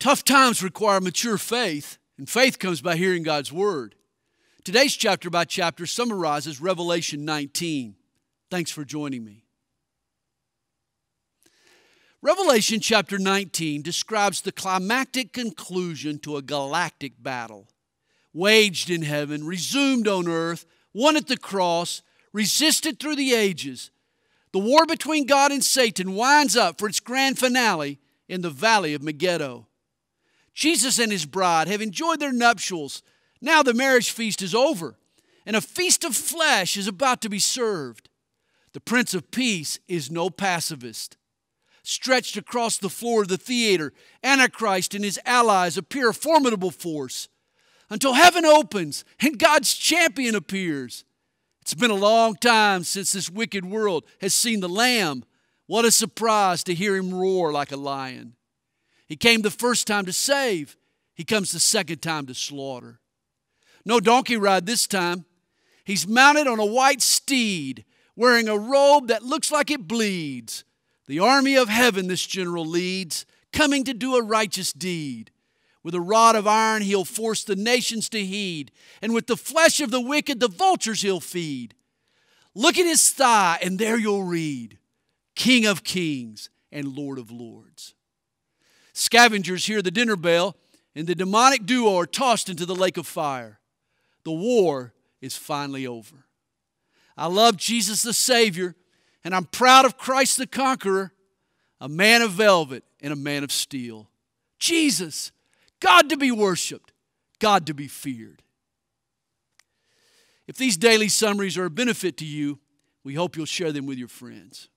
Tough times require mature faith, and faith comes by hearing God's word. Today's chapter by chapter summarizes Revelation 19. Thanks for joining me. Revelation chapter 19 describes the climactic conclusion to a galactic battle, waged in heaven, resumed on earth, won at the cross, resisted through the ages. The war between God and Satan winds up for its grand finale in the valley of Megiddo. Jesus and his bride have enjoyed their nuptials. Now the marriage feast is over, and a feast of flesh is about to be served. The Prince of Peace is no pacifist stretched across the floor of the theater, Antichrist and his allies appear a formidable force until heaven opens and God's champion appears. It's been a long time since this wicked world has seen the Lamb. What a surprise to hear him roar like a lion. He came the first time to save, he comes the second time to slaughter. No donkey ride this time. He's mounted on a white steed, wearing a robe that looks like it bleeds. The army of heaven this general leads, coming to do a righteous deed. With a rod of iron, he'll force the nations to heed, and with the flesh of the wicked, the vultures he'll feed. Look at his thigh, and there you'll read King of kings and Lord of lords. Scavengers hear the dinner bell, and the demonic duo are tossed into the lake of fire. The war is finally over. I love Jesus the Savior and I'm proud of Christ the Conqueror, a man of velvet and a man of steel. Jesus, God to be worshiped, God to be feared. If these daily summaries are a benefit to you, we hope you'll share them with your friends.